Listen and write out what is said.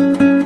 Música